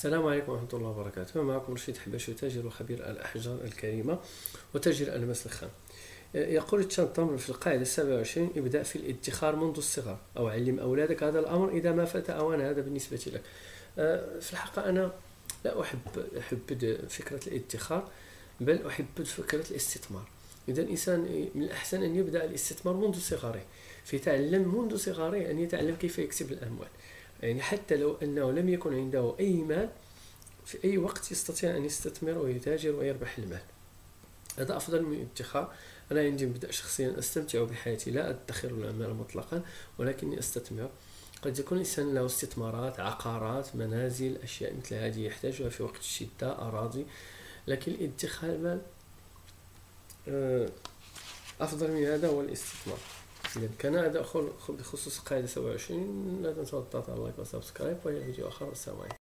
السلام عليكم ورحمة الله وبركاته. معكم رشيد حباشي تاجر وخبير الأحجار الكريمة وتاجر الألماس الخام يقول التشانطمر في القاعدة 27 ابدأ في الادخار منذ الصغر أو علم أولادك هذا الأمر إذا ما فات أوان هذا بالنسبة لك. أه، في الحقيقة أنا لا أحب أحب فكرة الادخار بل أحب فكرة الاستثمار. إذا الإنسان من الأحسن أن يبدأ الاستثمار منذ صغره فيتعلم منذ صغره أن يتعلم كيف يكسب الأموال. يعني حتى لو أنه لم يكن عنده أي مال في أي وقت يستطيع أن يستثمر ويتاجر ويربح المال. هذا أفضل من الادخار أنا عندي مبدأ شخصيا أستمتع بحياتي لا أدخر المال مطلقا ولكني أستثمر. قد يكون الإنسان له استثمارات عقارات منازل أشياء مثل هذه يحتاجها في وقت الشتاء أراضي. لكن الادخار المال آه، أفضل من هذا هو الاستثمار. إذا كان هذا بخصوص قاعدة 27 لا تنسوا الضغط على ال like وال subscribe وإلى فيديو آخر والسلام عليكم.